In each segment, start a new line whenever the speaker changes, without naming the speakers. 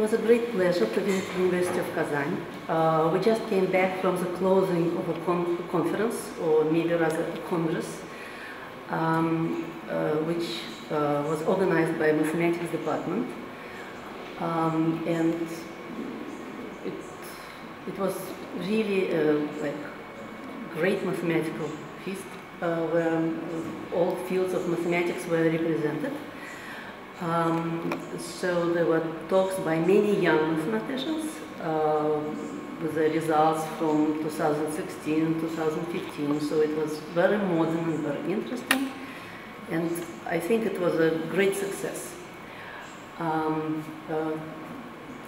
was a great pleasure to visit the University of Kazan. Uh, we just came back from the closing of a con conference, or maybe rather a congress, um, uh, which uh, was organized by mathematics department. Um, and it, it was really uh, like great mathematical feast uh, where uh, all fields of mathematics were represented. Um, so there were talks by many young mathematicians uh, with the results from 2016 2015. So it was very modern and very interesting. And I think it was a great success. Um,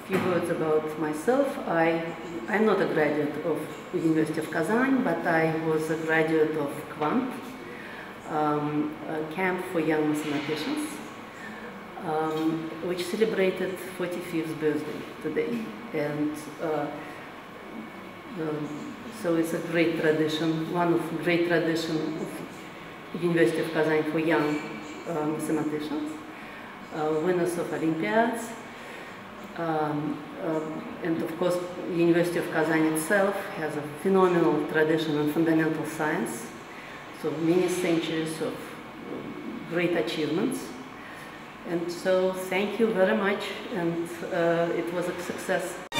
few words about myself. I, I'm not a graduate of University of Kazan, but I was a graduate of Quant, um, camp for young mathematicians um, which celebrated 45th birthday today. And uh, um, so it's a great tradition, one of great tradition of University of Kazan for young uh, mathematicians, uh, winners of Olympiads, um, um, and of course, University of Kazan itself has a phenomenal tradition in fundamental science, so many centuries of great achievements. And so thank you very much and uh, it was a success.